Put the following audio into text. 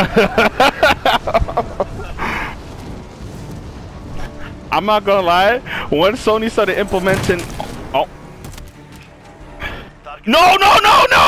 I'm not gonna lie. When Sony started implementing, oh, no, no, no, no.